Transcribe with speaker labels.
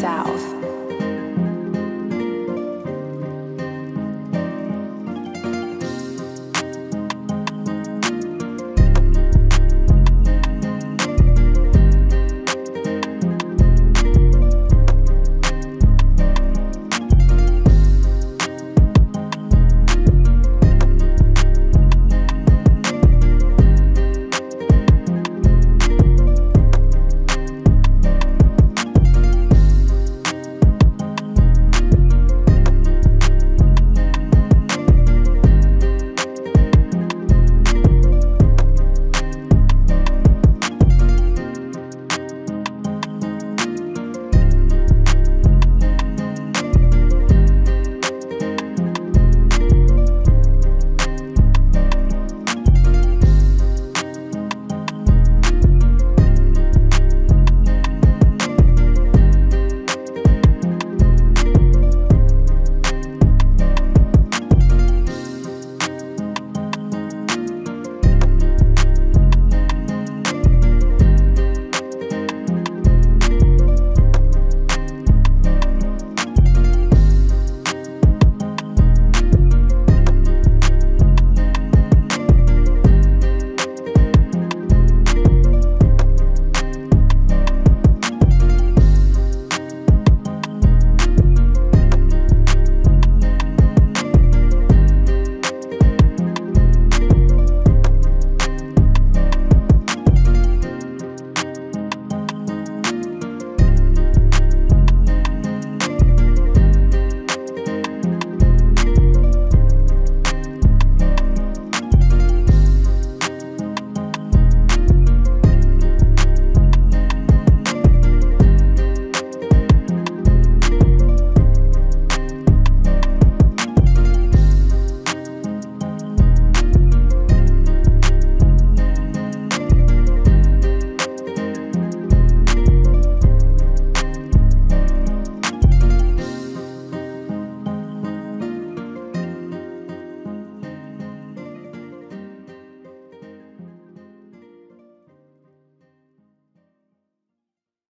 Speaker 1: south.